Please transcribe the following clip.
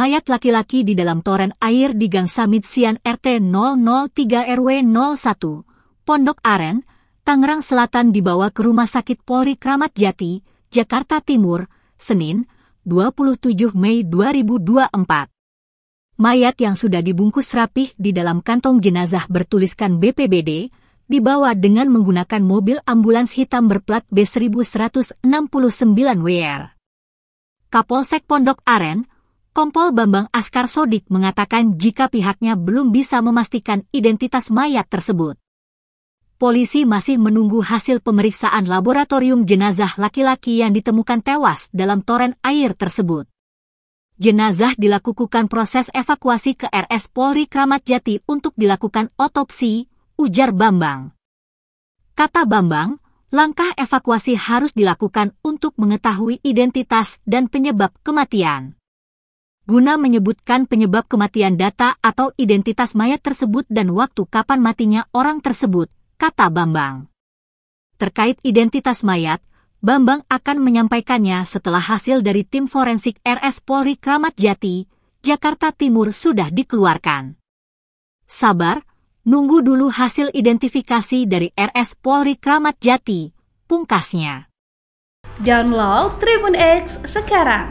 mayat laki-laki di dalam toren air di Gang Samit Sian RT 003 RW 01, Pondok Aren, Tangerang Selatan dibawa ke Rumah Sakit Polri Kramat Jati, Jakarta Timur, Senin, 27 Mei 2024. Mayat yang sudah dibungkus rapih di dalam kantong jenazah bertuliskan BPBD, dibawa dengan menggunakan mobil ambulans hitam berplat B1169WR. Kapolsek Pondok Aren, Kompol Bambang Askar Sodik mengatakan jika pihaknya belum bisa memastikan identitas mayat tersebut polisi masih menunggu hasil pemeriksaan laboratorium jenazah laki-laki yang ditemukan tewas dalam toren air tersebut. Jenazah dilakukan proses evakuasi ke RS Polri Kramat Jati untuk dilakukan otopsi, ujar Bambang. Kata Bambang, langkah evakuasi harus dilakukan untuk mengetahui identitas dan penyebab kematian. Guna menyebutkan penyebab kematian data atau identitas mayat tersebut dan waktu kapan matinya orang tersebut, kata Bambang. Terkait identitas mayat, Bambang akan menyampaikannya setelah hasil dari tim forensik RS Polri Kramat Jati, Jakarta Timur sudah dikeluarkan. Sabar, nunggu dulu hasil identifikasi dari RS Polri Kramat Jati, pungkasnya. Download Tribun X sekarang,